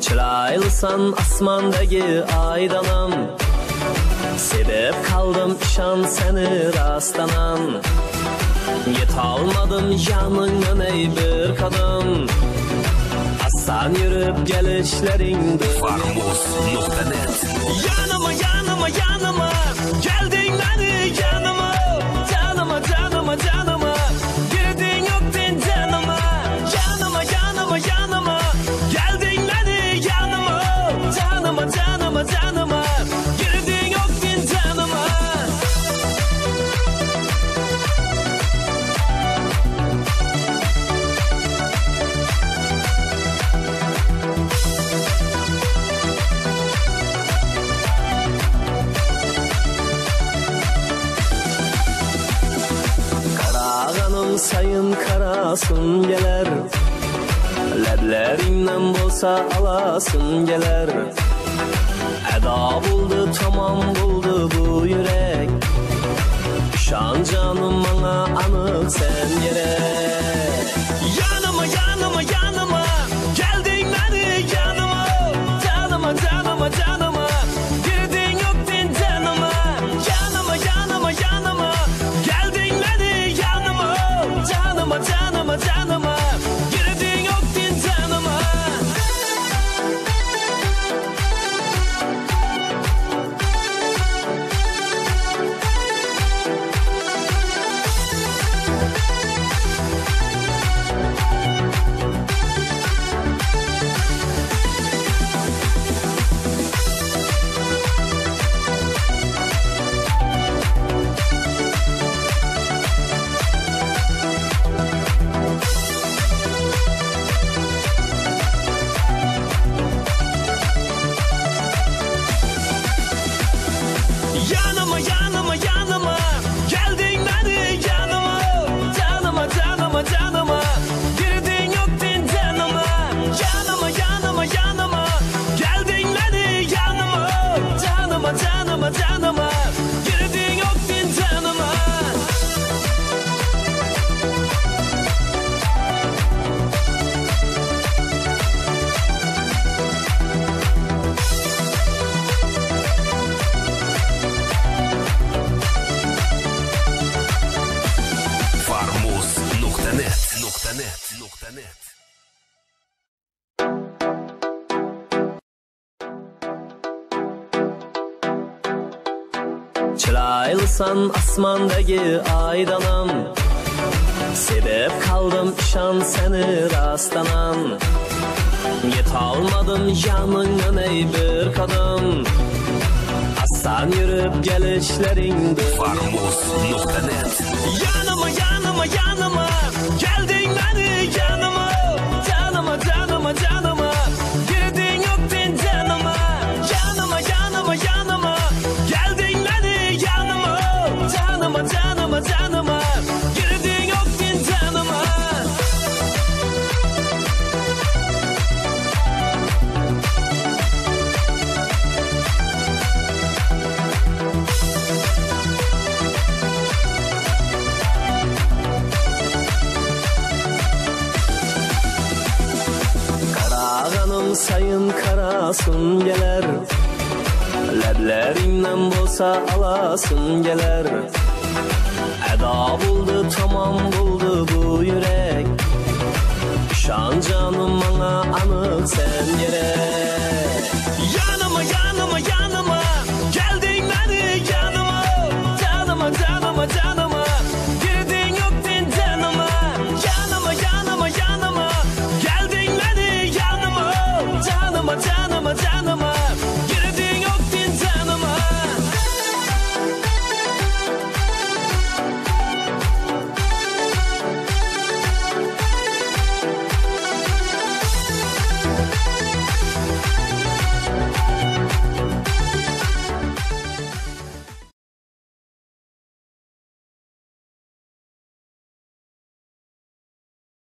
Çıraylsan asmandagi aydanam Sebep kaldım şan seni rastlanan. Yetolmadim yanından ey bir kadın. Aslan yürüp gelişleringdi Farmos.net Yanıma yanıma yanıma. Geldin beni yanıma Sayın karasın geler. Leblerinden bolsa alasın geler. Eda buldu tamam buldu bu yürek. Şan canım bana anık sen gerek Yanıma yanıma yanıma Canıma Yanıma yanıma yanıma Geldin Çıraylsan asmandagi aydanam Sebep kaldım şan seni rastlanan Yetolmadim yanından ey bir kadın. Aslan yürüp gelişleringdi Farmos.net Yanıma yanıma yanıma. Geldin beni yanıma Canıma canıma canıma. Girdin yoktun canıma. Karağanım sayın karasın geler. Leblerinden bolsa alasın geler Eda buldu tamam buldu bu yürek. Şan canım bana anık sen gerek. Yanıma yanıma yanıma